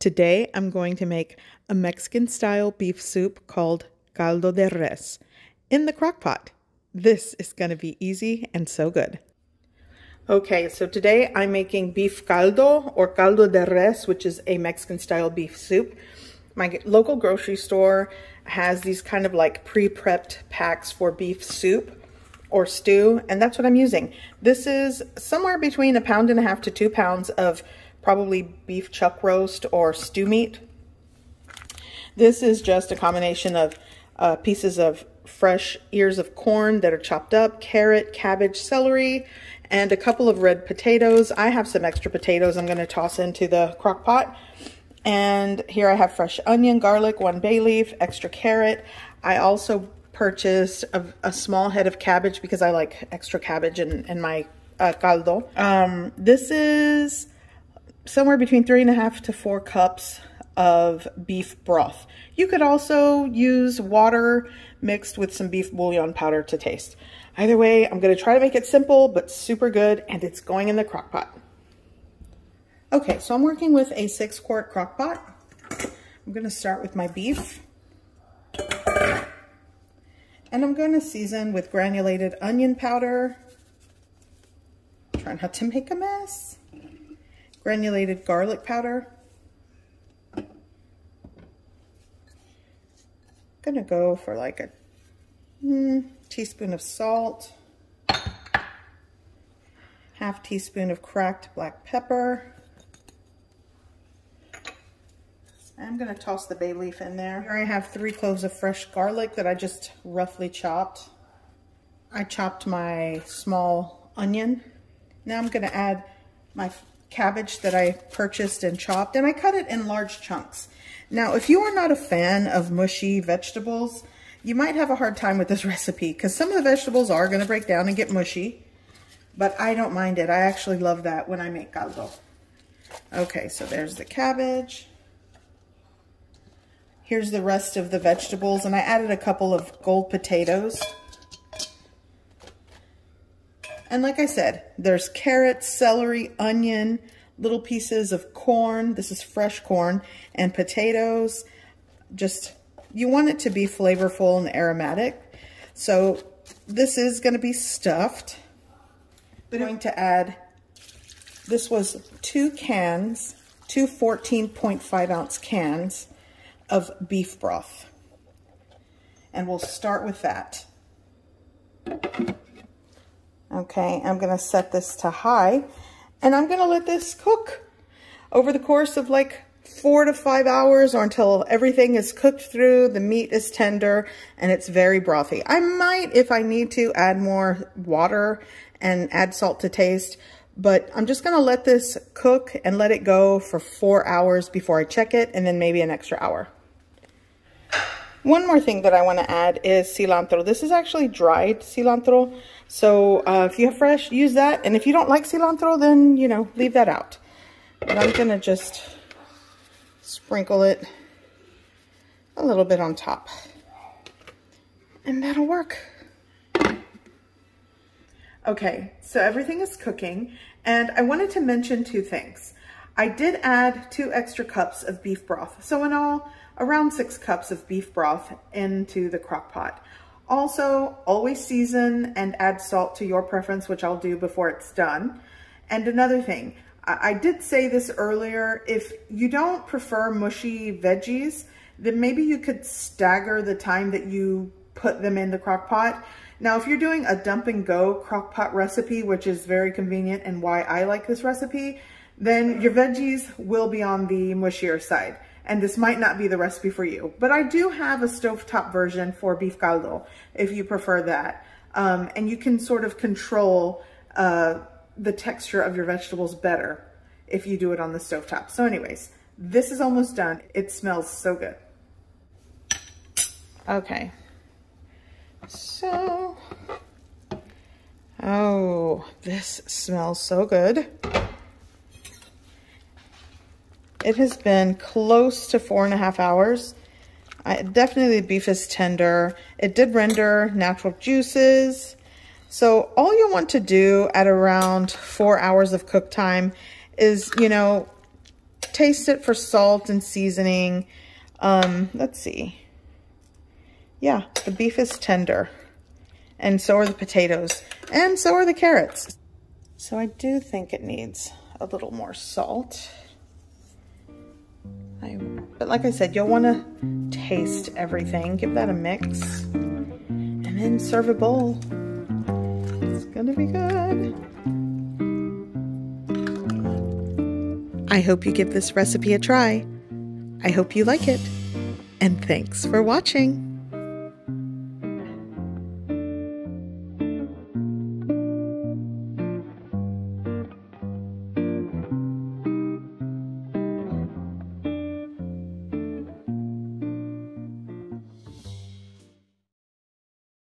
Today I'm going to make a Mexican style beef soup called caldo de res in the crock pot. This is going to be easy and so good. Okay, so today I'm making beef caldo or caldo de res, which is a Mexican style beef soup. My local grocery store has these kind of like pre-prepped packs for beef soup or stew, and that's what I'm using. This is somewhere between a pound and a half to two pounds of probably beef chuck roast or stew meat. This is just a combination of uh, pieces of fresh ears of corn that are chopped up, carrot, cabbage, celery, and a couple of red potatoes. I have some extra potatoes I'm going to toss into the crock pot. And here I have fresh onion, garlic, one bay leaf, extra carrot. I also purchased a, a small head of cabbage because I like extra cabbage in, in my uh, caldo. Um, this is somewhere between three and a half to four cups of beef broth. You could also use water mixed with some beef bouillon powder to taste. Either way, I'm gonna try to make it simple, but super good, and it's going in the crock pot. Okay, so I'm working with a six quart crock pot. I'm gonna start with my beef. And I'm gonna season with granulated onion powder. Try not to make a mess granulated garlic powder. Gonna go for like a mm, teaspoon of salt, half teaspoon of cracked black pepper. I'm gonna toss the bay leaf in there. Here I have three cloves of fresh garlic that I just roughly chopped. I chopped my small onion. Now I'm gonna add my cabbage that I purchased and chopped, and I cut it in large chunks. Now, if you are not a fan of mushy vegetables, you might have a hard time with this recipe because some of the vegetables are going to break down and get mushy, but I don't mind it. I actually love that when I make caldo. Okay, so there's the cabbage. Here's the rest of the vegetables, and I added a couple of gold potatoes. And like I said, there's carrots, celery, onion, little pieces of corn. This is fresh corn and potatoes. Just, you want it to be flavorful and aromatic. So this is going to be stuffed. I'm going to add, this was two cans, two 14.5 ounce cans of beef broth. And we'll start with that. Okay, I'm to set this to high and I'm to let this cook over the course of like four to five hours or until everything is cooked through, the meat is tender, and it's very brothy. I might, if I need to, add more water and add salt to taste, but I'm just to let this cook and let it go for four hours before I check it, and then maybe an extra hour. One more thing that I want to add is cilantro. This is actually dried cilantro. So uh, if you have fresh, use that. And if you don't like cilantro, then, you know, leave that out. But I'm going to just sprinkle it a little bit on top. And that'll work. Okay, so everything is cooking. And I wanted to mention two things. I did add two extra cups of beef broth. So in all, around six cups of beef broth into the crock pot. Also, always season and add salt to your preference, which I'll do before it's done. And another thing, I, did say this earlier, if you don't prefer mushy veggies, then maybe you could stagger the time that you put them in the crock pot. Now, if you're doing a dump and go crock pot recipe, which is very convenient and why I like this recipe, then your veggies will be on the mushier side and this might not be the recipe for you. But I do have a stovetop version for beef caldo, if you prefer that. Um, and you can sort of control uh, the texture of your vegetables better if you do it on the stovetop. So anyways, this is almost done. It smells so good. Okay. So, oh, this smells so good. It has been close to four and a half hours. I, definitely the beef is tender. It did render natural juices. So all you want to do at around four hours of cook time is, you know, taste it for salt and seasoning. Um, let's see. Yeah, the beef is tender. And so are the potatoes. And so are the carrots. So I do think it needs a little more salt. But like I said, you'll want to taste everything. Give that a mix. And then serve a bowl. It's going to be good. I hope you give this recipe a try. I hope you like it. And thanks for watching.